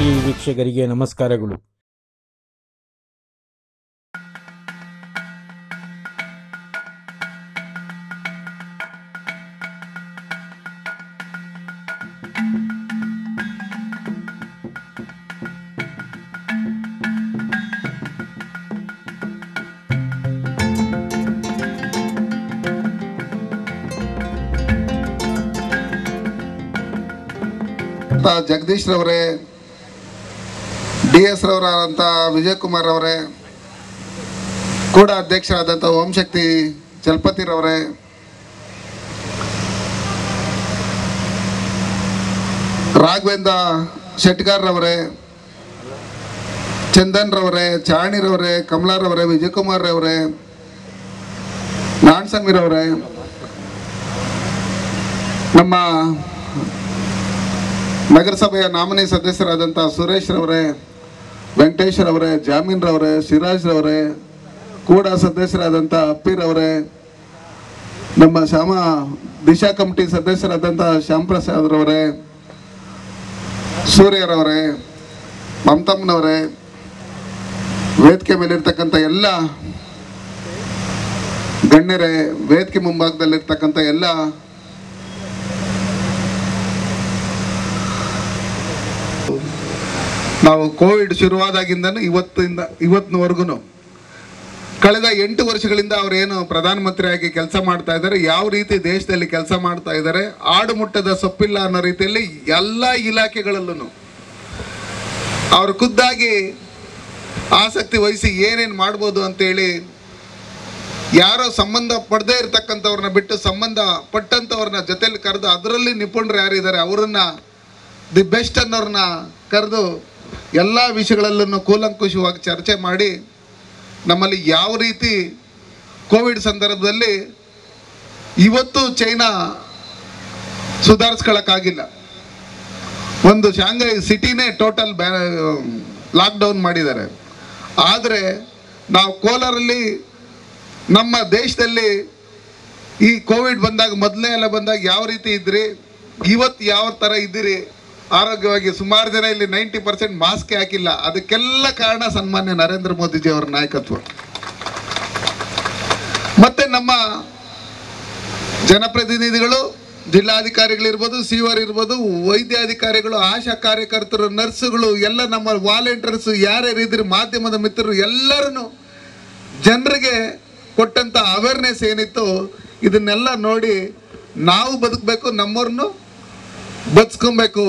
TV ವೀಕ್ಷಕರಿಗೆ ನಮಸ್ಕಾರಗಳು. ಜಗದೀಶ್ರವರೇ ಜಗದೀಶ್ ರವರೇ ಡಿ ಎಸ್ ರವರಾದಂಥ ವಿಜಯಕುಮಾರ್ ಅವರೇ, ಕೂಡ ಅಧ್ಯಕ್ಷರಾದಂಥ ಓಂ ಶಕ್ತಿ ಚಲಪತಿರವರೇ ರಾಘವೇಂದ್ರ ಶೆಟ್ಗಾರ್ ರವರೇ, ಚಂದನ್ ರವರೇ ಚಾಣಿರವರೇ ಕಮಲಾರವರೇ ವಿಜಯಕುಮಾರ್ ರವರೇ ನಾಣಸಮೀರವರೇ ನಮ್ಮ ನಗರಸಭೆಯ ನಾಮಿನಿ ಸದಸ್ಯರಾದಂಥ ಸುರೇಶ್ ರವರೇ ವೆಂಕಟೇಶ್ ಜಾಮೀನ್ರವರೇ ಜಾಮೀನ್ ರವರೇ, ಸಿರಾಜ್ ಕೂಡ ಸದಸ್ಯರಾದಂಥ ಅಪ್ಪಿರವರೇ ನಮ್ಮ ಶ್ಯಾಮ ದಿಶಾ ಕಮಿಟಿ ಸದಸ್ಯರಾದಂಥ ಶ್ಯಾಮ್ ಪ್ರಸಾದ್ ರವರೇ ಸೂರ್ಯರವರೇ ಮಮತಮ್ಮನವರೇ ವೇದಿಕೆ ಮೇಲಿರ್ತಕ್ಕಂಥ ಎಲ್ಲ ಗಣ್ಯರೇ, ವೇದಿಕೆ ಮುಂಭಾಗದಲ್ಲಿರ್ತಕ್ಕಂಥ ಎಲ್ಲ ನಾವು ಕೋವಿಡ್ ಶುರುವಾದಾಗಿಂದನೂ ಇವತ್ತಿಂದ ಇವತ್ತಿನವರೆಗೂ ಕಳೆದ ಎಂಟು ವರ್ಷಗಳಿಂದ ಅವರೇನು ಪ್ರಧಾನಮಂತ್ರಿಯಾಗಿ ಕೆಲಸ ಮಾಡ್ತಾ ಇದ್ದಾರೆ, ಯಾವ ರೀತಿ ದೇಶದಲ್ಲಿ ಕೆಲಸ ಮಾಡ್ತಾ ಇದ್ದಾರೆ, ಆಡು ಮುಟ್ಟದ ಸೊಪ್ಪಿಲ್ಲ ಅನ್ನೋ ರೀತಿಯಲ್ಲಿ ಎಲ್ಲ ಇಲಾಖೆಗಳಲ್ಲೂ ಅವರು ಖುದ್ದಾಗಿ ಆಸಕ್ತಿ ವಹಿಸಿ ಏನೇನು ಮಾಡ್ಬೋದು ಅಂತೇಳಿ ಯಾರೋ ಸಂಬಂಧ ಪಡದೇ ಇರತಕ್ಕಂಥವ್ರನ್ನ ಬಿಟ್ಟು ಸಂಬಂಧ ಪಟ್ಟಂಥವ್ರನ್ನ ಜೊತೆಯಲ್ಲಿ ಕರೆದು ಅದರಲ್ಲಿ ನಿಪುಣರು ಯಾರಿದ್ದಾರೆ, ಅವರನ್ನು ದಿ ಬೆಸ್ಟ್ ಅನ್ನೋರನ್ನ ಕರೆದು ಎಲ್ಲ ವಿಷಯಗಳಲ್ಲೂ ಕೂಲಂಕುಷವಾಗಿ ಚರ್ಚೆ ಮಾಡಿ ನಮ್ಮಲ್ಲಿ ಯಾವ ರೀತಿ ಕೋವಿಡ್ ಸಂದರ್ಭದಲ್ಲಿ ಇವತ್ತು ಚೈನಾ ಸುಧಾರಿಸ್ಕೊಳಕ್ಕಾಗಿಲ್ಲ ಒಂದು ಶಾಂಘೈ ಸಿಟಿನೇ ಟೋಟಲ್ ಬ್ಯಾ, ಲಾಕ್ಡೌನ್ ಮಾಡಿದ್ದಾರೆ. ಆದರೆ ನಾವು ಕೋಲಾರಲ್ಲಿ ನಮ್ಮ ದೇಶದಲ್ಲಿ ಈ ಕೋವಿಡ್ ಬಂದಾಗ ಮೊದಲನೇ ಎಲ್ಲ ಬಂದಾಗ ಯಾವ ರೀತಿ ಇದ್ರಿ? ಇವತ್ತು ಯಾವ ಥರ ಇದ್ದೀರಿ? ಆರೋಗ್ಯವಾಗಿ ಸುಮಾರು ಜನ ಇಲ್ಲಿ ನೈಂಟಿ ಪರ್ಸೆಂಟ್ ಮಾಸ್ಕ್ ಹಾಕಿಲ್ಲ. ಅದಕ್ಕೆಲ್ಲ ಕಾರಣ ಸನ್ಮಾನ್ಯ ನರೇಂದ್ರ ಮೋದಿಜಿ ಅವರ ನಾಯಕತ್ವ. ಮತ್ತೆ ನಮ್ಮ ಜನಪ್ರತಿನಿಧಿಗಳು, ಜಿಲ್ಲಾಧಿಕಾರಿಗಳಿರ್ಬೋದು ಸಿ ಇರ್ಬೋದು ವೈದ್ಯಾಧಿಕಾರಿಗಳು, ಆಶಾ ಕಾರ್ಯಕರ್ತರು, ನರ್ಸುಗಳು, ಎಲ್ಲ ನಮ್ಮ ವಾಲಂಟಿಯರ್ಸ್, ಯಾರ್ಯಾರು ಇದ್ರಿ, ಮಾಧ್ಯಮದ ಮಿತ್ರರು, ಎಲ್ಲರನ್ನು ಜನರಿಗೆ ಕೊಟ್ಟಂತ ಅವೇರ್ನೆಸ್ ಏನಿತ್ತು ಇದನ್ನೆಲ್ಲ ನೋಡಿ ನಾವು ಬದುಕಬೇಕು, ನಮ್ಮವ್ರನ್ನು ಬದುಸ್ಕೊಬೇಕು.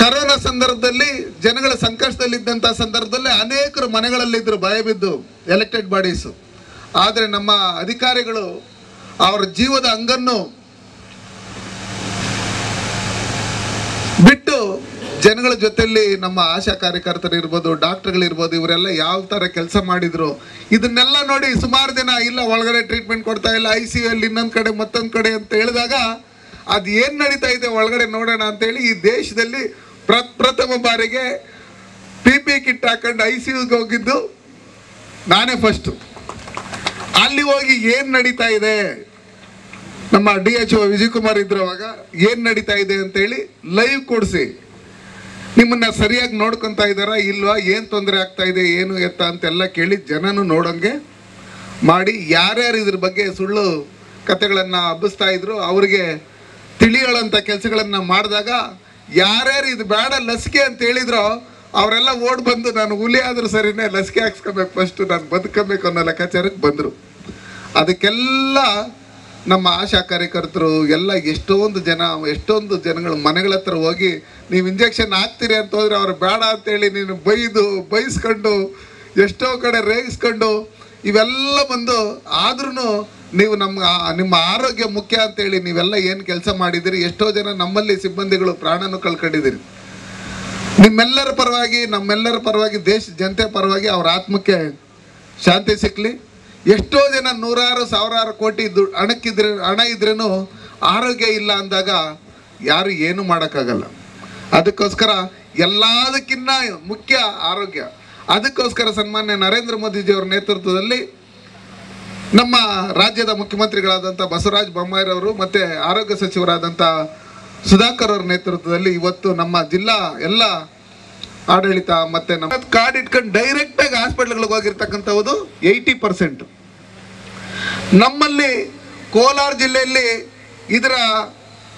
ಕರೋನಾ ಸಂದರ್ಭದಲ್ಲಿ ಜನಗಳ ಸಂಕಷ್ಟದಲ್ಲಿದ್ದಂಥ ಸಂದರ್ಭದಲ್ಲಿ ಅನೇಕರು ಮನೆಗಳಲ್ಲಿದ್ದರು ಭಯ ಬಿದ್ದು ಎಲೆಕ್ಟೆಡ್ ಬಾಡೀಸು ಆದರೆ ನಮ್ಮ ಅಧಿಕಾರಿಗಳು ಅವರ ಜೀವದ ಅಂಗನ್ನು ಬಿಟ್ಟು ಜನಗಳ ಜೊತೆಯಲ್ಲಿ ನಮ್ಮ ಆಶಾ ಕಾರ್ಯಕರ್ತರು ಇರ್ಬೋದು ಡಾಕ್ಟರ್ಗಳಿರ್ಬೋದು ಇವರೆಲ್ಲ ಯಾವ ಥರ ಕೆಲಸ ಮಾಡಿದ್ರು, ಇದನ್ನೆಲ್ಲ ನೋಡಿ ಸುಮಾರು ದಿನ ಇಲ್ಲ, ಒಳಗಡೆ ಟ್ರೀಟ್ಮೆಂಟ್ ಕೊಡ್ತಾ ಇಲ್ಲ ಐ ಸಿ ಅಲ್ಲಿ ಇನ್ನೊಂದು ಕಡೆ ಮತ್ತೊಂದು ಕಡೆ ಅಂತ ಹೇಳಿದಾಗ ಅದು ಏನು ನಡೀತಾ ಇದೆ, ಒಳಗಡೆ ನೋಡೋಣ ಅಂತೇಳಿ ಈ ದೇಶದಲ್ಲಿ ಪ್ರಪ್ರಥಮ ಬಾರಿಗೆ ಪಿ ಪಿ ಕಿಟ್ ಹಾಕೊಂಡು ಐ ಸಿ ಯುಗೆ ಹೋಗಿದ್ದು ನಾನೇ ಫಸ್ಟು ಅಲ್ಲಿ ಹೋಗಿ ಏನು ನಡೀತಾ ಇದೆ? ನಮ್ಮ D H O Vijay Kumar ಇದ್ರು ಅವಾಗ ಏನು ನಡೀತಾ ಇದೆ ಅಂತೇಳಿ ಲೈವ್ ಕೊಡಿಸಿ. ನಿಮ್ಮನ್ನ ಸರಿಯಾಗಿ ನೋಡ್ಕೊಂತ ಇದ್ದಾರಾ ಇಲ್ವಾ? ಏನು ತೊಂದರೆ ಆಗ್ತಾ ಇದೆ? ಏನು ಎತ್ತ ಅಂತೆಲ್ಲ ಕೇಳಿ ಜನನು ನೋಡೋಂಗೆ ಮಾಡಿ ಯಾರ್ಯಾರು ಇದ್ರ ಬಗ್ಗೆ ಸುಳ್ಳು ಕತೆಗಳನ್ನು ಹಬ್ಬಿಸ್ತಾ ಇದ್ರು ಅವ್ರಿಗೆ ತಿಳಿಯೋಳಂಥ ಕೆಲಸಗಳನ್ನು ಮಾಡಿದಾಗ ಯಾರ್ಯಾರು ಇದು ಬೇಡ ಲಸಿಕೆ ಅಂತ ಹೇಳಿದ್ರೋ ಅವರೆಲ್ಲ ಓಡ್ ಬಂದು, ನಾನು ಹುಲಿ ಆದ್ರೂ ಸರಿನೇ ಲಸಿಕೆ ಹಾಕ್ಸ್ಕೊಬೇಕು ಫಸ್ಟ್ ನಾನು ಬದುಕಬೇಕು ಅನ್ನೋ ಲೆಕ್ಕಾಚಾರಕ್ಕೆ ಬಂದರು. ಅದಕ್ಕೆಲ್ಲ ನಮ್ಮ ಆಶಾ ಕಾರ್ಯಕರ್ತರು ಎಲ್ಲ ಎಷ್ಟೊಂದು ಜನ, ಎಷ್ಟೊಂದು ಜನಗಳು ಮನೆಗಳ ಹತ್ರ ಹೋಗಿ, ನೀವು ಇಂಜೆಕ್ಷನ್ ಹಾಕ್ತೀರಿ ಅಂತ ಹೋದ್ರೆ ಅವ್ರು ಬೇಡ ಅಂತೇಳಿ ನೀನು ಬೈದು, ಬೈಸ್ಕೊಂಡು, ಎಷ್ಟೋ ಕಡೆ ರೇಗಿಸ್ಕೊಂಡು, ಇವೆಲ್ಲ ಬಂದು ಆದ್ರೂ ನೀವು ನಮ್ಮ, ನಿಮ್ಮ ಆರೋಗ್ಯ ಮುಖ್ಯ ಅಂತೇಳಿ ನೀವೆಲ್ಲ ಏನು ಕೆಲಸ ಮಾಡಿದಿರಿ ಎಷ್ಟೋ ಜನ ನಮ್ಮಲ್ಲಿ ಸಿಬ್ಬಂದಿಗಳು ಪ್ರಾಣನೂ ಕಳ್ಕೊಂಡಿದ್ದೀರಿ. ನಿಮ್ಮೆಲ್ಲರ ಪರವಾಗಿ, ನಮ್ಮೆಲ್ಲರ ಪರವಾಗಿ, ದೇಶ, ಜನತೆ ಪರವಾಗಿ ಅವ್ರ ಆತ್ಮಕ್ಕೆ ಶಾಂತಿ ಸಿಕ್ಕಲಿ ಎಷ್ಟೋ ಜನ ನೂರಾರು, ಸಾವಿರಾರು ಕೋಟಿ ದು ಹಣಕ್ಕಿದ್ರೆ ಹಣ ಇದ್ರೂ ಆರೋಗ್ಯ ಇಲ್ಲ ಅಂದಾಗ ಯಾರು ಏನು ಮಾಡೋಕ್ಕಾಗಲ್ಲ. ಅದಕ್ಕೋಸ್ಕರ ಎಲ್ಲದಕ್ಕಿಂತ ಮುಖ್ಯ ಆರೋಗ್ಯ. ಅದಕ್ಕೋಸ್ಕರ ಸನ್ಮಾನ್ಯ ನರೇಂದ್ರ ಮೋದಿಜಿಯವರ ನೇತೃತ್ವದಲ್ಲಿ ನಮ್ಮ ರಾಜ್ಯದ ಮುಖ್ಯಮಂತ್ರಿಗಳಾದಂಥ ಬಸವರಾಜ ಬೊಮ್ಮಾಯಿರವರು ಮತ್ತು ಆರೋಗ್ಯ ಸಚಿವರಾದಂಥ ಸುಧಾಕರ್ ಅವರ ನೇತೃತ್ವದಲ್ಲಿ ಇವತ್ತು ನಮ್ಮ ಜಿಲ್ಲಾ ಎಲ್ಲ ಆಡಳಿತ ಮತ್ತೆ ನಮ್ಮ ಕಾರ್ಡ್ ಇಟ್ಕೊಂಡು ಡೈರೆಕ್ಟ್ ಆಗಿ ಹಾಸ್ಪಿಟ್ಲ್ಗಳಿಗೆ ಹೋಗಿರ್ತಕ್ಕಂಥದ್ದು ಏಯ್ಟಿ ಪರ್ಸೆಂಟ್ ನಮ್ಮಲ್ಲಿ ಕೋಲಾರ ಜಿಲ್ಲೆಯಲ್ಲಿ ಇದರ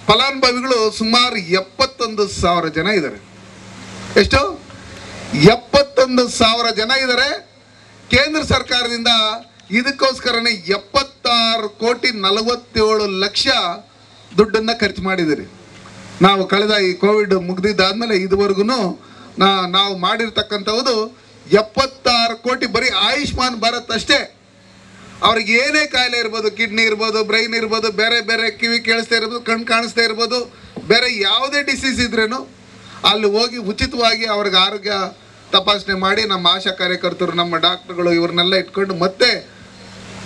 ಫಲಾನುಭವಿಗಳು ಸುಮಾರು ಎಪ್ಪತ್ತೊಂದು ಸಾವಿರ ಜನ ಇದ್ದಾರೆ ಎಷ್ಟು? ಎಪ್ಪತ್ತೊಂದು ಸಾವಿರ ಜನ ಇದ್ದಾರೆ ಕೇಂದ್ರ ಸರ್ಕಾರದಿಂದ ಇದಕ್ಕೋಸ್ಕರನೇ ಎಪ್ಪತ್ತಾರು ಕೋಟಿ ನಲವತ್ತೇಳು ಲಕ್ಷ ದುಡ್ಡನ್ನು ಖರ್ಚು ಮಾಡಿದಿರಿ ನಾವು ಕಳೆದ ಈ ಕೋವಿಡ್ ಮುಗ್ದಿದ್ದಾದ್ಮೇಲೆ ಇದುವರೆಗೂ ನಾವು ಮಾಡಿರ್ತಕ್ಕಂಥದ್ದು ಎಪ್ಪತ್ತಾರು ಕೋಟಿ ಬರೀ ಆಯುಷ್ಮಾನ್ ಭಾರತ್ ಅಷ್ಟೇ. ಅವ್ರಿಗೆ ಏನೇ ಕಾಯಿಲೆ ಇರ್ಬೋದು, ಕಿಡ್ನಿ ಇರ್ಬೋದು, ಬ್ರೈನ್ ಇರ್ಬೋದು, ಬೇರೆ ಬೇರೆ ಕಿವಿ ಕೇಳಿಸ್ತಾ ಇರ್ಬೋದು, ಕಣ್ಣು ಕಾಣಿಸ್ತಾ ಇರ್ಬೋದು, ಬೇರೆ ಯಾವುದೇ ಡಿಸೀಸ್ ಇದ್ರೇನು ಅಲ್ಲಿ ಹೋಗಿ ಉಚಿತವಾಗಿ ಅವ್ರಿಗೆ ಆರೋಗ್ಯ ತಪಾಸಣೆ ಮಾಡಿ ನಮ್ಮ ಆಶಾ ಕಾರ್ಯಕರ್ತರು, ನಮ್ಮ ಡಾಕ್ಟರ್ಗಳು ಇವ್ರನ್ನೆಲ್ಲ ಇಟ್ಕೊಂಡು ಮತ್ತೆ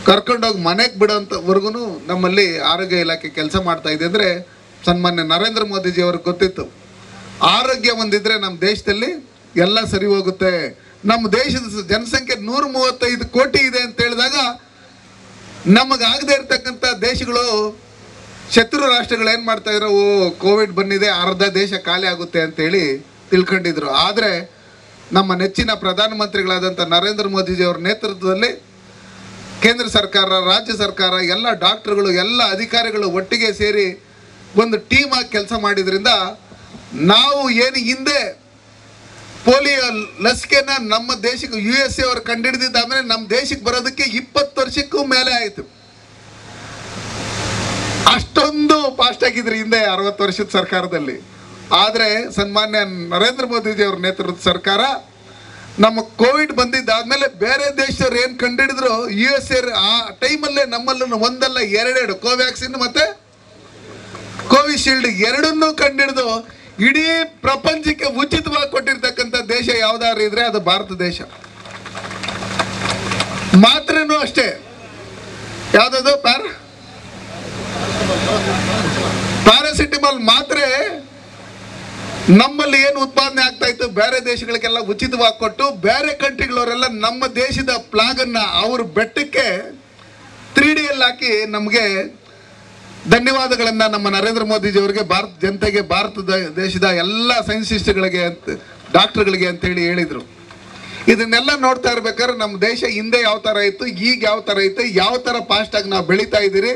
ಕರ್ಕೊಂಡೋಗಿ ಮನೆಗೆ ಬಿಡೋಂಥವರೆಗೂ ನಮ್ಮಲ್ಲಿ ಆರೋಗ್ಯ ಇಲಾಖೆ ಕೆಲಸ ಮಾಡ್ತಾ ಇದೆ ಅಂದರೆ ಸನ್ಮಾನ್ಯ ನರೇಂದ್ರ ಮೋದಿಜಿ ಅವ್ರಿಗೆ ಗೊತ್ತಿತ್ತು. ಆರೋಗ್ಯ ಒಂದಿದ್ರೆ ನಮ್ಮ ದೇಶದಲ್ಲಿ ಎಲ್ಲ ಸರಿ ಹೋಗುತ್ತೆ. ನಮ್ಮ ದೇಶದ ಜನಸಂಖ್ಯೆ ನೂರ ಮೂವತ್ತೈದು ಕೋಟಿ ಇದೆ ಅಂತ ಹೇಳಿದಾಗ ನಮಗಾಗದೇ ಇರತಕ್ಕಂಥ ದೇಶಗಳು ಶತ್ರು ರಾಷ್ಟ್ರಗಳು ಏನು ಮಾಡ್ತಾ ಇದ್ರು, ಓ, ಕೋವಿಡ್ ಬಂದಿದೆ, ಅರ್ಧ ದೇಶ ಖಾಲಿ ಆಗುತ್ತೆ ಅಂತೇಳಿ ತಿಳ್ಕೊಂಡಿದ್ರು. ಆದರೆ ನಮ್ಮ ನೆಚ್ಚಿನ ಪ್ರಧಾನಮಂತ್ರಿಗಳಾದಂಥ ನರೇಂದ್ರ ಮೋದಿಜಿ ಅವರ ನೇತೃತ್ವದಲ್ಲಿ ಕೇಂದ್ರ ಸರ್ಕಾರ, ರಾಜ್ಯ ಸರ್ಕಾರ, ಎಲ್ಲ ಡಾಕ್ಟರ್ಗಳು, ಎಲ್ಲ ಅಧಿಕಾರಿಗಳು ಒಟ್ಟಿಗೆ ಸೇರಿ ಒಂದು ಟೀಮ್ ಆಗಿ ಕೆಲಸ ಮಾಡಿದ್ರಿಂದ ನಾವು ಏನು ಹಿಂದೆ ಪೋಲಿಯೋ ಲಸಿಕೆನ ನಮ್ಮ ದೇಶಕ್ಕೆ ಯು ಎಸ್ ಎ ಅವರು ಕಂಡುಹಿಡಿದಿದ್ದಾದ್ರೆ ನಮ್ಮ ದೇಶಕ್ಕೆ ಬರೋದಕ್ಕೆ ಇಪ್ಪತ್ತು ವರ್ಷಕ್ಕೂ ಮೇಲೆ ಆಯಿತು. ಅಷ್ಟೊಂದು ಫಾಸ್ಟ್ ಆಗಿದ್ರು ಹಿಂದೆ ಅರವತ್ತು ವರ್ಷದ ಸರ್ಕಾರದಲ್ಲಿ. ಆದರೆ ಸನ್ಮಾನ್ಯ ನರೇಂದ್ರ ಮೋದಿಜಿ ಅವ್ರ ನೇತೃತ್ವದ ಸರ್ಕಾರ ನಮ್ಮ ಕೋವಿಡ್ ಬಂದಿದ್ದಾದ್ಮೇಲೆ ಬೇರೆ ದೇಶದವ್ರು ಏನು ಕಂಡುಹಿಡಿದ್ರು ಯು ಎಸ್ ಎ ಆ ಟೈಮಲ್ಲೇ ನಮ್ಮಲ್ಲೂ ಒಂದಲ್ಲ ಎರಡೆರಡು. ಕೋವ್ಯಾಕ್ಸಿನ್ ಮತ್ತೆ ಕೋವಿಶೀಲ್ಡ್ ಎರಡನ್ನೂ ಕಂಡಿಡಿದು. ಇಡೀ ಪ್ರಪಂಚಕ್ಕೆ ಉಚಿತವಾಗಿ ಕೊಟ್ಟಿರ್ತಕ್ಕಂಥ ದೇಶ ಯಾವ್ದಾದ್ರು ಇದ್ರೆ ಅದು ಭಾರತ ದೇಶ. ಮಾತ್ರೆನೂ ಅಷ್ಟೇ. ಯಾವ್ದದು? ಪ್ಯಾರ ಪ್ಯಾರಾಸಿಟಮಾಲ್ ಮಾತ್ರೆ ನಮ್ಮಲ್ಲಿ ಏನು ಉತ್ಪಾದನೆ ಆಗ್ತಾ ಇತ್ತು? ಬೇರೆ ದೇಶಗಳಿಗೆಲ್ಲ ಉಚಿತವಾಗಿ ಕೊಟ್ಟು ಬೇರೆ ಕಂಟ್ರಿಗಳವರೆಲ್ಲ ನಮ್ಮ ದೇಶದ ಪ್ಲಾಗನ್ನು ಅವ್ರ ಬೆಟ್ಟಕ್ಕೆ ತ್ರೀ ಡಿಯಲ್ಲಿ ಹಾಕಿ ನಮಗೆ ಧನ್ಯವಾದಗಳನ್ನ ನಮ್ಮ ನರೇಂದ್ರ ಮೋದಿಜಿ ಅವರಿಗೆ, ಭಾರತ ಜನತೆಗೆ, ಭಾರತದ ದೇಶದ ಎಲ್ಲ ಸೈನ್ಸಿಸ್ಟ್ಗಳಿಗೆ ಅಂತ, ಡಾಕ್ಟರ್ಗಳಿಗೆ ಅಂತೇಳಿ ಹೇಳಿದರು. ಇದನ್ನೆಲ್ಲ ನೋಡ್ತಾ ಇರ್ಬೇಕಾದ್ರೆ ನಮ್ಮ ದೇಶ ಹಿಂದೆ ಯಾವ ಥರ ಇತ್ತು, ಈಗ ಯಾವ ಥರ ಇತ್ತು ಯಾವ ಥರ ಫಾಸ್ಟಾಗಿ ನಾವು ಬೆಳೀತಾ ಇದ್ದೀರಿ?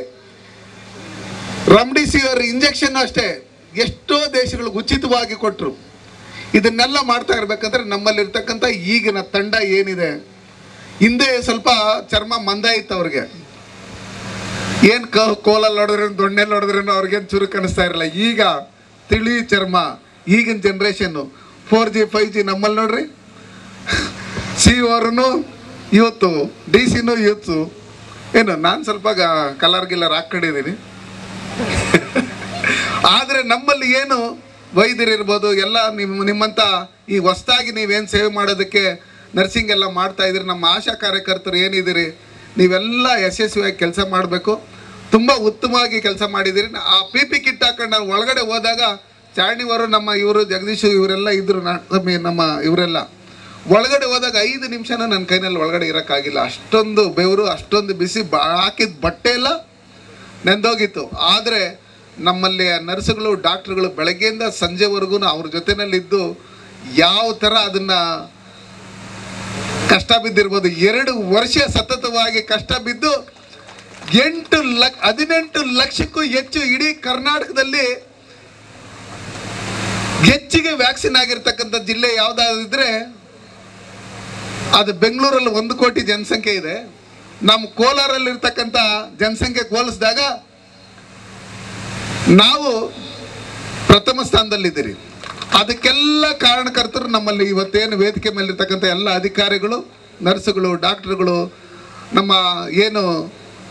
ರೆಮ್ಡಿಸಿವಿರ್ ಇಂಜೆಕ್ಷನ್ ಅಷ್ಟೇ. ಎಷ್ಟೋ ದೇಶಗಳಿಗೆ ಉಚಿತವಾಗಿ ಕೊಟ್ಟರು ಇದನ್ನೆಲ್ಲ ಮಾಡ್ತಾ ಇರಬೇಕಂದ್ರೆ ನಮ್ಮಲ್ಲಿರ್ತಕ್ಕಂಥ ಈಗಿನ ತಂಡ ಏನಿದೆ? ಹಿಂದೆ ಸ್ವಲ್ಪ ಚರ್ಮ ಮಂದ ಇತ್ತು ಅವ್ರಿಗೆ. ಏನು ಕ ಕೋಲಲ್ಲಿ ಹೊಡೆದ್ರೇನು ದೊಣ್ಣೆಲ್ಲಿ ಹೊಡೆದ್ರೇನು ಅವ್ರಿಗೇನು ಚುರುಕು ಅನಿಸ್ತಾ ಇರಲಿಲ್ಲ ಈಗ ತಿಳಿ ಚರ್ಮ, ಈಗಿನ generation four G five G ನಮ್ಮಲ್ಲಿ ನೋಡ್ರಿ. ಸಿ ಓರ್ನು ಇವತ್ತು ಡಿ ಸಿನೂ ಇವತ್ತು. ಏನು, ನಾನು ಸ್ವಲ್ಪ ಕಲರ್ ಗಿಲ್ಲರ್ ಹಾಕೊಂಡಿದ್ದೀನಿ ಆದರೆ ನಮ್ಮಲ್ಲಿ ಏನು ವೈದ್ಯರು ಇರ್ಬೋದು, ಎಲ್ಲ ನಿಮ್ಮ ನಿಮ್ಮಂಥ ಈ ಹೊಸ್ದಾಗಿ ನೀವೇನು ಸೇವೆ ಮಾಡೋದಕ್ಕೆ ನರ್ಸಿಂಗ್ ಎಲ್ಲ ಮಾಡ್ತಾ ಇದ್ದೀರಿ, ನಮ್ಮ ಆಶಾ ಕಾರ್ಯಕರ್ತರು ಏನಿದ್ದೀರಿ, ನೀವೆಲ್ಲ ಯಶಸ್ವಿಯಾಗಿ ಕೆಲಸ ಮಾಡಬೇಕು. ತುಂಬ ಉತ್ತಮವಾಗಿ ಕೆಲಸ ಮಾಡಿದ್ದೀರಿ. ಆ ಪಿ ಪಿ ಕಿಟ್ ಹಾಕೊಂಡು ಒಳಗಡೆ ಹೋದಾಗ ಚಾರಣಿವರು ನಮ್ಮ ಇವರು, ಜಗದೀಶ್ ಇವರೆಲ್ಲ ಇದ್ದರು ನಮ್ಮ ಇವರೆಲ್ಲ. ಒಳಗಡೆ ಹೋದಾಗ ಐದು ನಿಮಿಷನೂ ನನ್ನ ಕೈನಲ್ಲಿ ಒಳಗಡೆ ಇರೋಕ್ಕಾಗಿಲ್ಲ. ಅಷ್ಟೊಂದು ಬೆವರು, ಅಷ್ಟೊಂದು ಬಿಸಿ, ಬಾ, ಹಾಕಿದ ಬಟ್ಟೆ ಎಲ್ಲ ನೆಂದೋಗಿತ್ತು. ಆದರೆ ನಮ್ಮಲ್ಲಿ ನರ್ಸ್ಗಳು, ಡಾಕ್ಟ್ರುಗಳು ಬೆಳಗ್ಗೆಯಿಂದ ಸಂಜೆವರೆಗೂ ಅವ್ರ ಜೊತೆನಲ್ಲಿದ್ದು ಯಾವ ಥರ ಅದನ್ನ ಕಷ್ಟ ಬಿದ್ದಿರ್ಬೋದು. ಎರಡು ವರ್ಷ ಸತತವಾಗಿ ಕಷ್ಟ ಬಿದ್ದು ಎಂಟು ಲಕ್ಷ ಹದಿನೆಂಟು ಲಕ್ಷಕ್ಕೂ ಹೆಚ್ಚು ಇಡೀ ಕರ್ನಾಟಕದಲ್ಲಿ ಹೆಚ್ಚಿಗೆ ವ್ಯಾಕ್ಸಿನ್ ಆಗಿರ್ತಕ್ಕಂಥ ಜಿಲ್ಲೆ ಯಾವುದಾದ್ರೆ ಅದು ಬೆಂಗಳೂರಲ್ಲಿ ಒಂದು ಕೋಟಿ ಜನಸಂಖ್ಯೆ ಇದೆ. ನಮ್ಮ ಕೋಲಾರಲ್ಲಿರ್ತಕ್ಕಂಥ ಜನಸಂಖ್ಯೆ ಹೋಲಿಸಿದಾಗ ನಾವು ಪ್ರಥಮ ಸ್ಥಾನದಲ್ಲಿದ್ದೀರಿ. ಅದಕ್ಕೆಲ್ಲ ಕಾರಣಕರ್ತರು ನಮ್ಮಲ್ಲಿ ಇವತ್ತೇನು ವೇದಿಕೆ ಮೇಲಿರ್ತಕ್ಕಂಥ ಎಲ್ಲ ಅಧಿಕಾರಿಗಳು, ನರ್ಸುಗಳು, ಡಾಕ್ಟರ್ಗಳು, ನಮ್ಮ ಏನು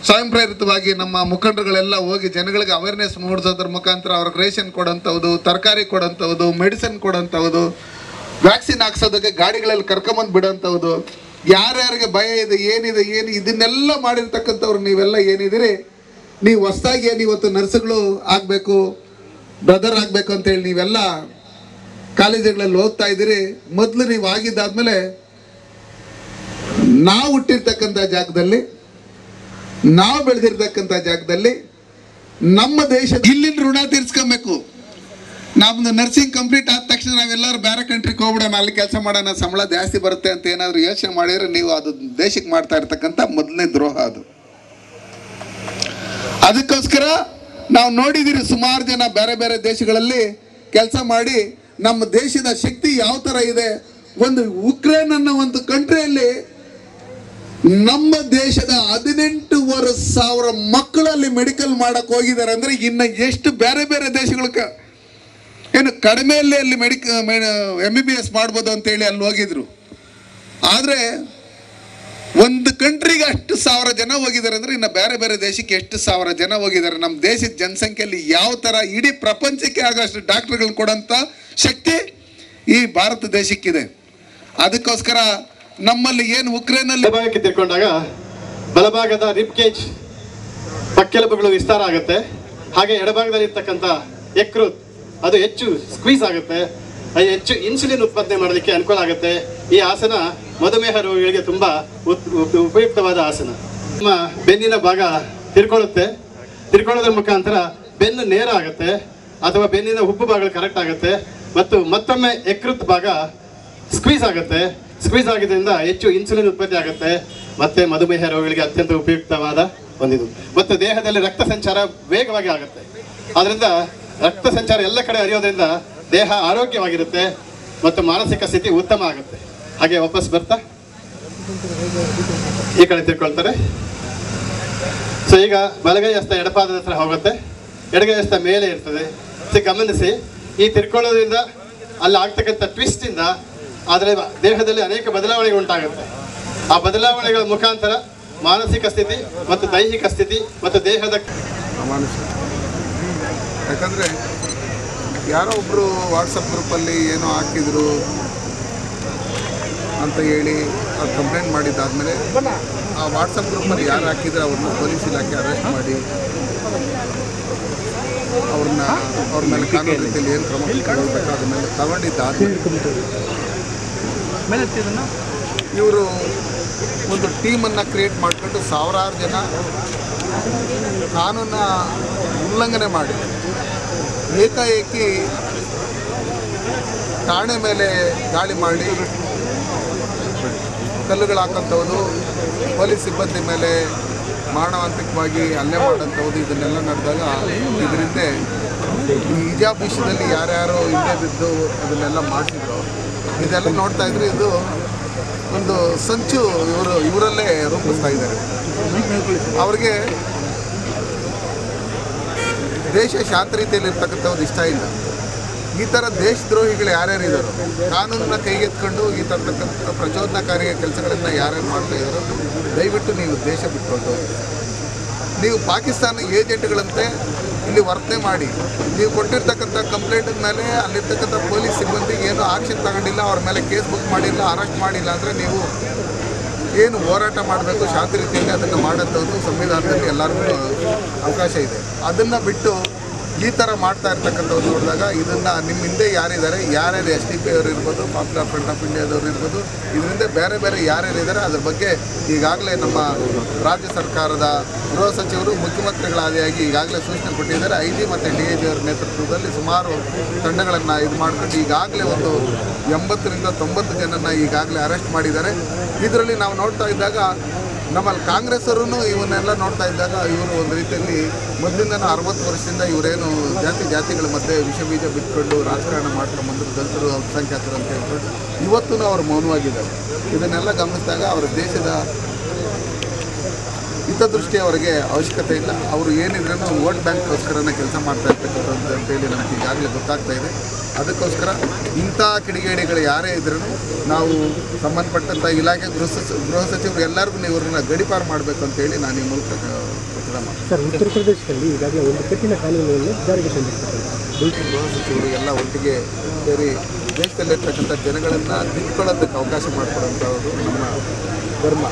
ಸ್ವಯಂ ಪ್ರೇರಿತವಾಗಿ ನಮ್ಮ ಮುಖಂಡರುಗಳೆಲ್ಲ ಹೋಗಿ ಜನಗಳಿಗೆ ಅವೇರ್ನೆಸ್ ಮೂಡಿಸೋದ್ರ ಮುಖಾಂತರ ಅವ್ರಿಗೆ ರೇಷನ್ ಕೊಡೋಂಥವ್ದು, ತರಕಾರಿ ಕೊಡೋಂಥವ್ದು, ಮೆಡಿಸಿನ್ ಕೊಡೋಂಥವ್ದು ವ್ಯಾಕ್ಸಿನ್ ಹಾಕ್ಸೋದಕ್ಕೆ ಗಾಡಿಗಳಲ್ಲಿ ಕರ್ಕೊಂಬಂದು ಬಿಡೋಂಥವ್ದು, ಯಾರ್ಯಾರಿಗೆ ಭಯ ಇದೆ, ಏನಿದೆ, ಏನು ಇದನ್ನೆಲ್ಲ ಮಾಡಿರ್ತಕ್ಕಂಥವ್ರು ನೀವೆಲ್ಲ ಏನಿದ್ದೀರಿ? ನೀವು ಹೊಸದಾಗಿ ಏನು ಇವತ್ತು ನರ್ಸ್ಗಳು ಆಗಬೇಕು ಬ್ರದರ್ ಆಗಬೇಕು ಅಂತೇಳಿ ನೀವೆಲ್ಲ ಕಾಲೇಜುಗಳಲ್ಲಿ ಓದ್ತಾ ಇದ್ದೀರಿ, ಮೊದಲು ನೀವು ಆಗಿದ್ದಾದ್ಮೇಲೆ ನಾವು ಹುಟ್ಟಿರ್ತಕ್ಕಂಥ ಜಾಗದಲ್ಲಿ, ನಾವು ಬೆಳೆದಿರ್ತಕ್ಕಂಥ ಜಾಗದಲ್ಲಿ ನಮ್ಮ ದೇಶ ಇಲ್ಲಿನ ಋಣ ತೀರ್ಸ್ಕೊಬೇಕು. ನಮ್ದು ನರ್ಸಿಂಗ್ ಕಂಪ್ಲೀಟ್ ಆದ ತಕ್ಷಣ ನಾವೆಲ್ಲರೂ ಬೇರೆ ಕಂಟ್ರಿಗೆ ಹೋಗ್ಬಿಡೋಣ, ಅಲ್ಲಿ ಕೆಲಸ ಮಾಡೋಣ, ಸಂಬಳ ಜಾಸ್ತಿ ಬರುತ್ತೆ ಅಂತ ಏನಾದರೂ ಯೋಚನೆ ಮಾಡಿದ್ರೆ ನೀವು ಅದು ದೇಶಕ್ಕೆ ಮಾಡ್ತಾ ಇರ್ತಕ್ಕಂಥ ಮೊದಲನೇ ದ್ರೋಹ ಅದು. ಅದಕ್ಕೋಸ್ಕರ ನಾವು ನೋಡಿದಿರಿ ಸುಮಾರು ಜನ ಬೇರೆ ಬೇರೆ ದೇಶಗಳಲ್ಲಿ ಕೆಲಸ ಮಾಡಿ ನಮ್ಮ ದೇಶದ ಶಕ್ತಿ ಯಾವ ಥರ ಇದೆ. ಒಂದು ಉಕ್ರೇನ್ ಅನ್ನೋ ಒಂದು ಕಂಟ್ರಿಯಲ್ಲಿ ನಮ್ಮ ದೇಶದ ಹದಿನೆಂಟುವರೆ ಸಾವಿರ ಮಕ್ಕಳಲ್ಲಿ ಮೆಡಿಕಲ್ ಮಾಡಕ್ ಹೋಗಿದ್ದಾರೆ ಅಂದ್ರೆ ಇನ್ನ ಎಷ್ಟು ಬೇರೆ ಬೇರೆ ದೇಶಗಳ ಏನು ಕಡಿಮೆಯಲ್ಲಿ ಅಲ್ಲಿ ಮೆಡಿಕ ಎಂ ಬಿ ಬಿ ಎಸ್ ಮಾಡ್ಬೋದು ಅಂತೇಳಿ ಅಲ್ಲಿ ಹೋಗಿದ್ರು. ಆದರೆ ಒಂದು ಕಂಟ್ರಿಗೆ ಅಷ್ಟು ಸಾವಿರ ಜನ ಹೋಗಿದ್ದಾರೆ ಅಂದ್ರೆ ಇನ್ನು ಬೇರೆ ಬೇರೆ ದೇಶಕ್ಕೆ ಎಷ್ಟು ಸಾವಿರ ಜನ ಹೋಗಿದ್ದಾರೆ? ನಮ್ಮ ದೇಶದ ಜನಸಂಖ್ಯೆಯಲ್ಲಿ ಯಾವ ಥರ ಇಡೀ ಪ್ರಪಂಚಕ್ಕೆ ಆಗೋಷ್ಟು ಡಾಕ್ಟರ್ಗಳನ್ನ ಕೊಡೋಂಥ ಶಕ್ತಿ ಈ ಭಾರತ ದೇಶಕ್ಕಿದೆ. ಅದಕ್ಕೋಸ್ಕರ ನಮ್ಮಲ್ಲಿ ಏನು ಉಕ್ರೇನಲ್ಲಿ ಭಾಗಕ್ಕೆ ತಿಳ್ಕೊಂಡಾಗ ಬಲಭಾಗದ ರಿಪ್ಕೇಜ್ ಪಕ್ಕೆಲುಬುಗಳು ವಿಸ್ತಾರ ಆಗುತ್ತೆ. ಹಾಗೆ ಎಡಭಾಗದಲ್ಲಿ ಇರ್ತಕ್ಕಂಥ ಯಕೃತ್ ಅದು ಹೆಚ್ಚು ಸ್ಕ್ವೀಸ್ ಆಗುತ್ತೆ. ಹೆಚ್ಚು ಇನ್ಸುಲಿನ್ ಉತ್ಪಾದನೆ ಮಾಡಲಿಕ್ಕೆ ಅನುಕೂಲ ಆಗುತ್ತೆ. ಈ ಆಸನ ಮಧುಮೇಹ ರೋಗಿಗಳಿಗೆ ತುಂಬಾ ಉಪಯುಕ್ತವಾದ ಆಸನ. ನಮ್ಮ ಬೆನ್ನಿನ ಭಾಗ ತಿರ್ಕೊಳ್ಳುತ್ತೆ. ತಿರ್ಕೊಳ್ಳೋದ್ರ ಮುಖಾಂತರ ಬೆನ್ನು ನೇರ ಆಗುತ್ತೆ. ಅಥವಾ ಬೆನ್ನಿನ ಹುಬ್ಬು ಭಾಗಗಳು ಕರೆಕ್ಟ್ ಆಗುತ್ತೆ. ಮತ್ತು ಮತ್ತೊಮ್ಮೆ ಯಕೃತ್ ಭಾಗ ಸ್ಕ್ವೀಸ್ ಆಗುತ್ತೆ. ಸ್ಕ್ವೀಸ್ ಆಗಿದ್ದರಿಂದ ಹೆಚ್ಚು ಇನ್ಸುಲಿನ್ ಉತ್ಪತ್ತಿ ಆಗುತ್ತೆ. ಮತ್ತೆ ಮಧುಮೇಹ ರೋಗಿಗಳಿಗೆ ಅತ್ಯಂತ ಉಪಯುಕ್ತವಾದ ಒಂದಿದು. ಮತ್ತು ದೇಹದಲ್ಲಿ ರಕ್ತ ಸಂಚಾರ ವೇಗವಾಗಿ ಆಗುತ್ತೆ. ಆದ್ದರಿಂದ ರಕ್ತ ಸಂಚಾರ ಎಲ್ಲ ಕಡೆ ಹರಿಯೋದ್ರಿಂದ ದೇಹ ಆರೋಗ್ಯವಾಗಿರುತ್ತೆ ಮತ್ತು ಮಾನಸಿಕ ಸ್ಥಿತಿ ಉತ್ತಮ ಆಗುತ್ತೆ. ಹಾಗೆ ವಾಪಸ್ ಬರ್ತಾ? ಈ ಕಡೆ ತಿಳ್ಕೊಳ್ತಾರೆ. ಸೊ ಈಗ ಬಲಗೈ ಹಸ್ತ ಎಡಪಾದದ ಹತ್ರ ಹೋಗುತ್ತೆ. ಎಡಗೈ ಹಸ್ತ ಮೇಲೆ ಇರ್ತದೆ. ಗಮನಿಸಿ, ಈ ತಿರ್ಕೊಳ್ಳೋದ್ರಿಂದ ಅಲ್ಲಿ ಆಗ್ತಕ್ಕಂಥ ಟ್ವಿಸ್ಟ್ ಇಂದ ಆದರೆ ದೇಹದಲ್ಲಿ ಅನೇಕ ಬದಲಾವಣೆಗಳು ಉಂಟಾಗುತ್ತೆ. ಆ ಬದಲಾವಣೆಗಳ ಮುಖಾಂತರ ಮಾನಸಿಕ ಸ್ಥಿತಿ ಮತ್ತು ದೈಹಿಕ ಸ್ಥಿತಿ ಮತ್ತು ದೇಹದ ಯಾಕಂದರೆ ಯಾರೋ ಒಬ್ಬರು ವಾಟ್ಸಪ್ ಗ್ರೂಪಲ್ಲಿ ಏನೋ ಹಾಕಿದ್ರು ಅಂತ ಹೇಳಿ ಅದು ಕಂಪ್ಲೇಂಟ್ ಮಾಡಿದ್ದಾದಮೇಲೆ ಆ ವಾಟ್ಸಪ್ ಗ್ರೂಪಲ್ಲಿ ಯಾರು ಹಾಕಿದ್ರೆ ಅವ್ರನ್ನ ಪೊಲೀಸ್ ಇಲಾಖೆ ಅರೆಸ್ಟ್ ಮಾಡಿ ಅವ್ರನ್ನ ಅವ್ರ ಮೇಲೆ ಕಾನೂನು ರೀತಿಯಲ್ಲಿ ಏನು ಕ್ರಮ ತಗೊಳ್ಬೇಕು ಮೇಲೆ ತಗೊಂಡಿದ್ದಾದ್ಮೇಲೆ. ಇವರು ಒಂದು ಟೀಮನ್ನು ಕ್ರಿಯೇಟ್ ಮಾಡಿಕೊಂಡು ಸಾವಿರಾರು ಜನ ಕಾನೂನ ಉಲ್ಲಂಘನೆ ಮಾಡಿ ಏಕಾಏಕಿ ಠಾಣೆ ಮೇಲೆ ದಾಳಿ ಮಾಡಿ ಕಲ್ಲುಗಳು ಹಾಕೋಂಥದ್ದು ಪೊಲೀಸ್ ಸಿಬ್ಬಂದಿ ಮೇಲೆ ಮಾರಣಾಂತಿಕವಾಗಿ ಹಲ್ಲೆ ಮಾಡಂಥವ್ರು ಇದನ್ನೆಲ್ಲ ನಡೆದಾಗ ಇದರಿಂದ ಈ ಹಿಜಾಬ್ ವಿಷಯದಲ್ಲಿ ಯಾರ್ಯಾರು ಹಿಂದೆ ಬಿದ್ದು ಅದನ್ನೆಲ್ಲ ಮಾಡಿಸಿದ್ರು ಇದೆಲ್ಲ ನೋಡ್ತಾ ಇದ್ರೆ ಇದು ಒಂದು ಸಂಚು ಇವರು ಇವರಲ್ಲೇ ರೂಪಿಸ್ತಾ ಇದ್ದಾರೆ. ಅವ್ರಿಗೆ ದೇಶ ಶಾಂತ ರೀತಿಯಲ್ಲಿ ಇರ್ತಕ್ಕಂಥದ್ದು ಇಷ್ಟ ಇಲ್ಲ. ಈ ಥರ ದೇಶದ್ರೋಹಿಗಳು ಯಾರ್ಯಾರಿದ್ದಾರೋ ಕಾನೂನನ್ನ ಕೈಗೆತ್ಕೊಂಡು ಈ ಥರತಕ್ಕಂಥ ಪ್ರಚೋದನಕಾರಿ ಕೆಲಸಗಳನ್ನು ಯಾರ್ಯಾರು ಮಾಡ್ತಾ ಇದ್ದಾರೋ ದಯವಿಟ್ಟು ನೀವು ದೇಶ ಬಿಟ್ಕೊಂಡು ನೀವು ಪಾಕಿಸ್ತಾನ ಏಜೆಂಟ್ಗಳಂತೆ ಇಲ್ಲಿ ವರ್ತನೆ ಮಾಡಿ, ನೀವು ಕೊಟ್ಟಿರ್ತಕ್ಕಂಥ ಕಂಪ್ಲೇಂಟ್ ಮೇಲೆ ಅಲ್ಲಿರ್ತಕ್ಕಂಥ ಪೊಲೀಸ್ ಸಿಬ್ಬಂದಿಗೆ ಏನು ಆಕ್ಷನ್ ತಗೊಂಡಿಲ್ಲ, ಅವ್ರ ಮೇಲೆ ಕೇಸ್ ಬುಕ್ ಮಾಡಿಲ್ಲ, ಅರೆಸ್ಟ್ ಮಾಡಿಲ್ಲ ಅಂದರೆ ನೀವು ಏನು ಹೋರಾಟ ಮಾಡಬೇಕು, ಶಾಂತಿ ರೀತಿಯಲ್ಲಿ ಅದನ್ನು ಮಾಡೋಂಥದ್ದು ಸಂವಿಧಾನದಲ್ಲಿ ಎಲ್ಲರಿಗೂ ಅವಕಾಶ ಇದೆ. ಅದನ್ನು ಬಿಟ್ಟು ಈ ಥರ ಮಾಡ್ತಾ ಇರ್ತಕ್ಕಂಥವ್ರು ನೋಡಿದಾಗ ಇದನ್ನು ನಿಮ್ಮ ಹಿಂದೆ ಯಾರಿದ್ದಾರೆ? ಯಾರ್ಯಾರು ಎಸ್ ಡಿ ಪಿ ಅವರು ಇರ್ಬೋದು ಪಾಪ್ಯುಲರ್ ಫ್ರಂಟ್ ಆಫ್ ಇಂಡಿಯಾದವ್ರು ಇರ್ಬೋದು ಇದರಿಂದ ಬೇರೆ ಬೇರೆ ಯಾರ್ಯಾರು ಇದ್ದಾರೆ ಅದ್ರ ಬಗ್ಗೆ ಈಗಾಗಲೇ ನಮ್ಮ ರಾಜ್ಯ ಸರ್ಕಾರದ ಗೃಹ ಸಚಿವರು ಮುಖ್ಯಮಂತ್ರಿಗಳಾದಿಯಾಗಿ ಈಗಾಗಲೇ ಸೂಚನೆ ಕೊಟ್ಟಿದ್ದಾರೆ. ಐ ಜಿ ಮತ್ತು ಡಿ ಐ ಜಿ ಅವರ ನೇತೃತ್ವದಲ್ಲಿ ಸುಮಾರು ತಂಡಗಳನ್ನು ಇದು ಮಾಡ್ಕೊಂಡು ಈಗಾಗಲೇ ಒಂದು ಎಂಬತ್ತರಿಂದ ತೊಂಬತ್ತು ಜನನ ಈಗಾಗಲೇ ಅರೆಸ್ಟ್ ಮಾಡಿದ್ದಾರೆ. ಇದರಲ್ಲಿ ನಾವು ನೋಡ್ತಾ ಇದ್ದಾಗ ನಮ್ಮಲ್ಲಿ ಕಾಂಗ್ರೆಸ್ಸರೂ ಇವನ್ನೆಲ್ಲ ನೋಡ್ತಾ ಇದ್ದಾಗ ಇವರು ಒಂದು ರೀತಿಯಲ್ಲಿ ಮೊದಲಿಂದನೂ ಅರವತ್ತು ವರ್ಷದಿಂದ ಇವರೇನು ಜಾತಿ ಜಾತಿಗಳ ಮಧ್ಯೆ ವಿಷ ಬೀಜ ಬಿಟ್ಕೊಂಡು ರಾಜಕಾರಣ ಮಾಡ್ಕೊಂಬಂದ್ರು ದಲಿತರು ಅಲ್ಪಸಂಖ್ಯಾತರು ಅಂತ ಹೇಳ್ಕೊಂಡು ಇವತ್ತು ಅವರು ಮೌನವಾಗಿದ್ದಾರೆ. ಇದನ್ನೆಲ್ಲ ಗಮನಿಸಿದಾಗ ಅವರ ದೇಶದ ಹಿತದೃಷ್ಟಿ ಅವರಿಗೆ ಅವಶ್ಯಕತೆ ಇಲ್ಲ. ಅವರು ಏನಿದ್ರೂ ವೋಟ್ ಬ್ಯಾಂಕ್ಗೋಸ್ಕರನೇ ಕೆಲಸ ಮಾಡ್ತಾ ಇರ್ತಕ್ಕಂಥದ್ದು ಅಂತೇಳಿ ನಮಗೆ ಈಗಾಗಲೇ ಗೊತ್ತಾಗ್ತಾ ಇದೆ. ಅದಕ್ಕೋಸ್ಕರ ಇಂಥ ಕಿಡಿಗೇಡಿಗಳು ಯಾರೇ ಇದ್ರೂ ನಾವು ಸಂಬಂಧಪಟ್ಟಂಥ ಇಲಾಖೆ ಗೃಹ ಸಚಿವ ಗೃಹ ಸಚಿವರು ಎಲ್ಲರಿಗೂ ನೀವು ಇವ್ರನ್ನ ಗಡಿಪಾರು ಮಾಡಬೇಕು ಅಂತೇಳಿ ನಾನು ಈ ಮೂಲಕ ಪ್ರಚಾರ ಮಾಡ್ತೀನಿ. ಸರ್ ಉತ್ತರ ಪ್ರದೇಶದಲ್ಲಿ ಈಗಾಗಲೇ ಒಂದು ಕಠಿಣ ಕಾನೂನುಗಳನ್ನು ಜಾರಿಗೆ ತಂದಿರ್ತಾರೆ ಗೃಹ ಸಚಿವರು ಎಲ್ಲ ಒಟ್ಟಿಗೆ ಸೇರಿ ದೇಶದಲ್ಲಿರ್ತಕ್ಕಂಥ ಜನಗಳನ್ನು ತಿದ್ಕೊಳ್ಳೋದಕ್ಕೆ ಅವಕಾಶ ಮಾಡಿಕೊಡುವಂಥದ್ದು ನಮ್ಮ ಧರ್ಮ.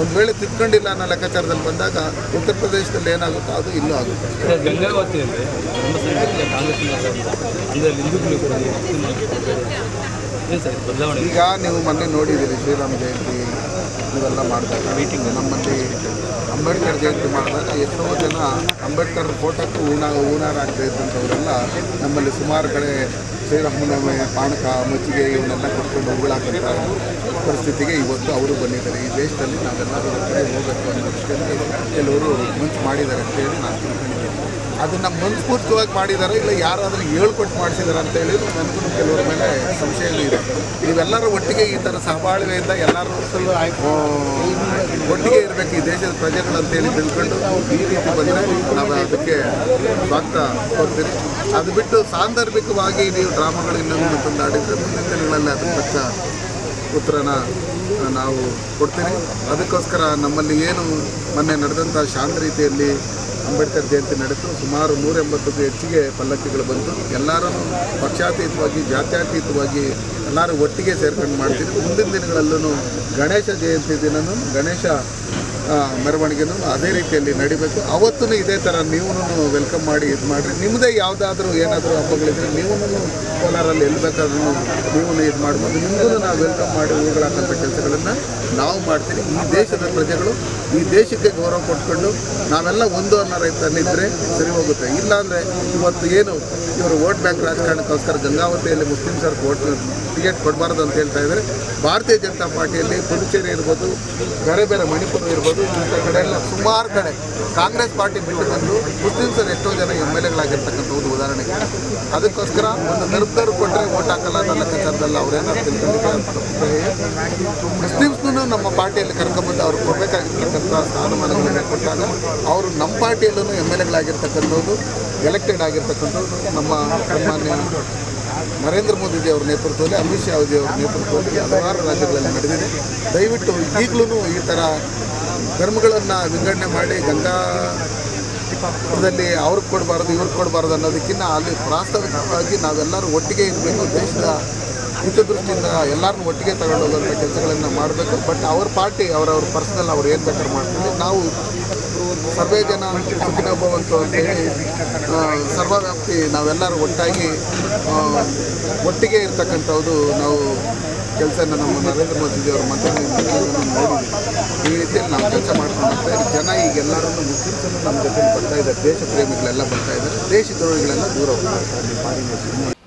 ಒಂದು ವೇಳೆ ತಿದ್ಕೊಂಡಿಲ್ಲ ಅನ್ನೋ ಲೆಕ್ಕಾಚಾರದಲ್ಲಿ ಬಂದಾಗ ಉತ್ತರ ಪ್ರದೇಶದಲ್ಲಿ ಏನಾಗುತ್ತೋ ಅದು ಇಲ್ಲೂ ಆಗುತ್ತೆ. ಗಂಗಾವತಿಯಲ್ಲಿ ಈಗ ನೀವು ಮೊನ್ನೆ ನೋಡಿದ್ದೀರಿ ಶ್ರೀರಾಮ ಜಯಂತಿ. ಇವೆಲ್ಲ ಮಾಡಿದಾಗ ಮೀಟಿಂಗ್ ನಮ್ಮಲ್ಲಿ ಅಂಬೇಡ್ಕರ್ ಜಯಂತಿ ಮಾಡಿದಾಗ ಎಷ್ಟೋ ಜನ ಅಂಬೇಡ್ಕರ್ ಫೋಟೋಕ್ಕೂ ಊನ ಹೂನಾರ ಆಗ್ತಾ ಇದ್ದಂಥವರೆಲ್ಲ ನಮ್ಮಲ್ಲಿ ಸುಮಾರು ಕಡೆ ಶ್ರೀರಾಮನವಮಿ ಪಾನಕ ಮಜ್ಜಿಗೆ ಇವನ್ನೆಲ್ಲ ಕೊಟ್ಕೊಂಡು ಉಗುಳಾಕಂಥ ಪರಿಸ್ಥಿತಿಗೆ ಇವತ್ತು ಅವರು ಬಂದಿದ್ದಾರೆ. ಈ ದೇಶದಲ್ಲಿ ನಾವೆಲ್ಲರೂ ಕಡೆ ಹೋಗಬೇಕು ಅನ್ನೋ ವಿಷಯದಲ್ಲಿ ಕೆಲವರು ಮನ್ಸು ಮಾಡಿದ್ದಾರೆ ಅಂತ ಹೇಳಿ ನಾನು ತಿಳ್ಕೊಂಡಿದ್ದೀನಿ. ಅದನ್ನು ಮನಸ್ಫೂರ್ತಿಯಾಗಿ ಮಾಡಿದ್ದಾರೆ ಇಲ್ಲ ಯಾರಾದರೂ ಹೇಳ್ಕೊಟ್ಟು ಮಾಡಿಸಿದ್ದಾರೆ ಅಂತೇಳಿ ನನಗೂ ಕೆಲವರ ಮೇಲೆ ಸಂಶಯನೂ ಇದೆ. ನೀವೆಲ್ಲರೂ ಒಟ್ಟಿಗೆ ಈ ಥರ ಸಹಬಾಳ್ವೆಯಿಂದ ಎಲ್ಲರೂ ಸಲ ಒಟ್ಟಿಗೆ ಇರಬೇಕು ಈ ದೇಶದ ಪ್ರಜೆಗಳು ಅಂತೇಳಿ ತಿಳ್ಕೊಂಡು ಈ ರೀತಿ ಬಂದರೆ ನಾವು ಅದಕ್ಕೆ ಸ್ವಾಗತ ಕೊಡ್ತೀರಿ ಅದು ಬಿಟ್ಟು ಸಾಂದರ್ಭಿಕವಾಗಿ ನೀವು ಡ್ರಾಮಾಗಳು ಇನ್ನೊಂದು ಮತ್ತೊಂದು ಆಡಿದರೆ ಮುಂದಿನ ದಿನಗಳಲ್ಲಿ ಅದಕ್ಕೆ ಉತ್ತರನ ನಾವು ಕೊಡ್ತೀನಿ. ಅದಕ್ಕೋಸ್ಕರ ನಮ್ಮಲ್ಲಿ ಏನು ಮೊನ್ನೆ ನಡೆದಂಥ ಶಾಂತ ರೀತಿಯಲ್ಲಿ ಅಂಬೇಡ್ಕರ್ ಜಯಂತಿ ನಡೆದು ಸುಮಾರು ನೂರ ಎಂಬತ್ತಕ್ಕೂ ಹೆಚ್ಚಿಗೆ ಪಲ್ಲಕ್ಕಿಗಳು ಬಂತು. ಎಲ್ಲರೂ ಪಕ್ಷಾತೀತವಾಗಿ, ಜಾತ್ಯಾತೀತವಾಗಿ ಎಲ್ಲರೂ ಒಟ್ಟಿಗೆ ಸೇರ್ಕೊಂಡು ಮಾಡ್ತೀವಿ ಮುಂದಿನ ದಿನಗಳಲ್ಲೂ ಗಣೇಶ ಜಯಂತಿ ದಿನವೂ ಗಣೇಶ ಮೆರವಣಿಗೆನೂ ಅದೇ ರೀತಿಯಲ್ಲಿ ನಡಿಬೇಕು. ಅವತ್ತೂ ಇದೇ ಥರ ನೀವೂ ವೆಲ್ಕಮ್ ಮಾಡಿ ಇದು ಮಾಡಿರಿ. ನಿಮ್ಮದೇ ಯಾವುದಾದ್ರೂ ಏನಾದರೂ ಹಬ್ಬಗಳಿದ್ರೆ ನೀವೂ ಕೋಲಾರಲ್ಲಿ ಎಲ್ಲಿ ಬೇಕಾದ್ರೂ ನೀವು ಇದು ಮಾಡ್ಬೋದು. ನಿಮಗೂ ನಾವು ವೆಲ್ಕಮ್ ಮಾಡಿ ಹೂಗಳಾಕಂಥ ಕೆಲಸಗಳನ್ನು ನಾವು ಮಾಡ್ತೀವಿ. ಈ ದೇಶದ ಪ್ರಜೆಗಳು ಈ ದೇಶಕ್ಕೆ ಗೌರವ ಕೊಟ್ಕೊಂಡು ನಾವೆಲ್ಲ ಒಂದು ಅನ್ನೋ ರೈತರಲ್ಲಿದ್ದರೆ ಸರಿ ಹೋಗುತ್ತೆ. ಇಲ್ಲಾಂದರೆ ಇವತ್ತು ಏನು ಇವರು ವೋಟ್ ಬ್ಯಾಂಕ್ ರಾಜಕಾರಣಕ್ಕೋಸ್ಕರ ಗಂಗಾವತಿಯಲ್ಲಿ ಮುಸ್ಲಿಮ್ಸರ್ಗೆ ವೋಟ್ ಟಿಕೆಟ್ ಕೊಡಬಾರ್ದು ಅಂತ ಹೇಳ್ತಾ ಇದ್ದಾರೆ. ಭಾರತೀಯ ಜನತಾ ಪಾರ್ಟಿಯಲ್ಲಿ ಪುದುಚೇರಿ ಇರ್ಬೋದು, ಬೇರೆ ಬೇರೆ ಮಣಿಪುರ ಇರ್ಬೋದು ಇಂಥ ಕಡೆ ಸುಮಾರು ಕಡೆ. ಕಾಂಗ್ರೆಸ್ ಪಾರ್ಟಿ ಬಿಟ್ಟು ಬಂದು ಮುಸ್ಲಿಮ್ಸರು ಎಷ್ಟೋ ಜನ ಎಂ ಎಲ್ ಎಗಳಾಗಿರ್ತಕ್ಕಂಥದ್ದು ಉದಾಹರಣೆಗೆ. ಅದಕ್ಕೋಸ್ಕರ ಒಂದು ನಿರ್ಧಾರ ಕೊಟ್ಟರೆ ವೋಟ್ ಹಾಕಲ್ಲ ಅನ್ನೋ ಲೆಕ್ಕಾಚಾರದಲ್ಲಿ ಅವರೇನೋ ತಿಳ್ಕೊಂಡಿದ್ದಾರೆ ಮುಸ್ಲಿಮ್ಸ್ನೂ ನಮ್ಮ ಪಾರ್ಟಿಯಲ್ಲಿ ಕರ್ಕೊಂಡ್ಬಂದು ಅವ್ರು ಕೊಡಬೇಕಾಗಿರ್ತಕ್ಕಂಥ ಸ್ಥಾನಮಾನಗಳನ್ನು ಕೊಟ್ಟಾಗ ಅವರು ನಮ್ಮ ಪಾರ್ಟಿಯಲ್ಲೂ ಎಂ ಎಲ್ ಎಗಳಾಗಿರ್ತಕ್ಕಂಥದ್ದು ಎಲೆಕ್ಟೆಡ್ ಆಗಿರ್ತಕ್ಕಂಥದ್ದು ನಮ್ಮ ಸನ್ಮಾನ್ಯ ನರೇಂದ್ರ ಮೋದಿಜಿ ಅವರ ನೇತೃತ್ವದಲ್ಲಿ, ಅಮಿತ್ ಶಾ ಅವರ ನೇತೃತ್ವದಲ್ಲಿ ಹಲವಾರು ರಾಜ್ಯಗಳಲ್ಲಿ ನಡೆದಿದೆ. ದಯವಿಟ್ಟು ಈಗಲೂ ಈ ಥರ ಧರ್ಮಗಳನ್ನು ವಿಂಗಡಣೆ ಮಾಡಿ ಗಂಗಾ ಅವ್ರಿಗೆ ಕೊಡಬಾರ್ದು, ಇವ್ರಿಗೆ ಕೊಡಬಾರ್ದು ಅನ್ನೋದಕ್ಕಿಂತ ಅಲ್ಲಿ ಪ್ರಾಸ್ತಾವಿಕವಾಗಿ ನಾವೆಲ್ಲರೂ ಒಟ್ಟಿಗೆ ಇರಬೇಕು, ದೇಶದ ಹಿತದೃಷ್ಟಿಯಿಂದ ಎಲ್ಲರನ್ನೂ ಒಟ್ಟಿಗೆ ತಗೊಂಡು ಹೋಗುವಂಥ ಕೆಲಸಗಳನ್ನು ಮಾಡಬೇಕು. ಬಟ್ ಅವ್ರ ಪಾರ್ಟಿ ಅವರವ್ರ ಪರ್ಸನಲ್ ಅವ್ರು ಏನು ಬೇಕಾದ್ರೂ ಮಾಡ್ತಾರೆ ನಾವು ಸರ್ವೇ ಜನ ಭವಂತು ಅಂತೇಳಿ ಸರ್ವವ್ಯಾಪ್ತಿ ನಾವೆಲ್ಲರೂ ಒಟ್ಟಾಗಿ ಒಟ್ಟಿಗೆ ಇರ್ತಕ್ಕಂಥದ್ದು ನಾವು ಕೆಲಸನ ನಮ್ಮ ನರೇಂದ್ರ ಮೋದಿಜಿಯವರು ಮಾತಾಡಿ ನೋಡಿದ್ದೀವಿ. ಈ ರೀತಿ ನಾವು ಕೆಲಸ ಮಾಡ್ಕೊಂಡು ಹೋಗ್ತಾ ಇದ್ದೀವಿ. ಜನ ಈಗ ಎಲ್ಲರೂ ಮುಸ್ಲಿಮ್ಸನ್ನು ನಮ್ಮ ಜೊತೆ ಬರ್ತಾ ಇದ್ದಾರೆ. ದೇಶ ಪ್ರೇಮಿಗಳೆಲ್ಲ ಬರ್ತಾ ಇದ್ದಾರೆ. ದೇಶ ದ್ರೋಹಿಗಳೆಲ್ಲ ದೂರ ಹೋಗ್ತಾ ಇದ್ದಾರೆ